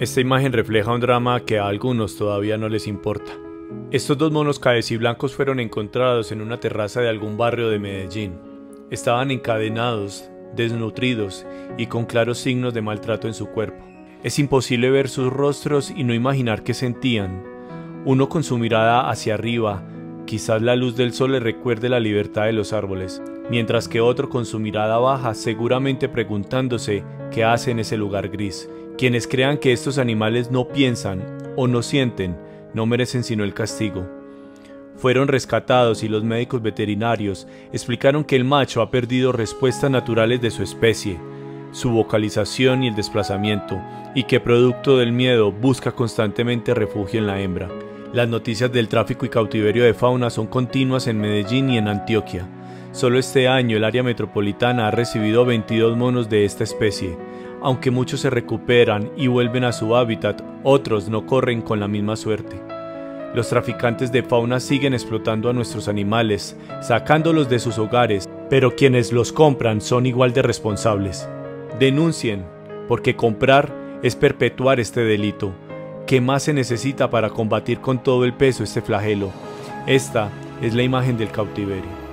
Esta imagen refleja un drama que a algunos todavía no les importa. Estos dos monos blancos fueron encontrados en una terraza de algún barrio de Medellín. Estaban encadenados, desnutridos y con claros signos de maltrato en su cuerpo. Es imposible ver sus rostros y no imaginar qué sentían. Uno con su mirada hacia arriba, quizás la luz del sol le recuerde la libertad de los árboles, mientras que otro con su mirada baja seguramente preguntándose qué hace en ese lugar gris. Quienes crean que estos animales no piensan o no sienten, no merecen sino el castigo. Fueron rescatados y los médicos veterinarios explicaron que el macho ha perdido respuestas naturales de su especie, su vocalización y el desplazamiento, y que producto del miedo busca constantemente refugio en la hembra. Las noticias del tráfico y cautiverio de fauna son continuas en Medellín y en Antioquia. Solo este año el área metropolitana ha recibido 22 monos de esta especie. Aunque muchos se recuperan y vuelven a su hábitat, otros no corren con la misma suerte. Los traficantes de fauna siguen explotando a nuestros animales, sacándolos de sus hogares, pero quienes los compran son igual de responsables. Denuncien, porque comprar es perpetuar este delito. ¿Qué más se necesita para combatir con todo el peso este flagelo? Esta es la imagen del cautiverio.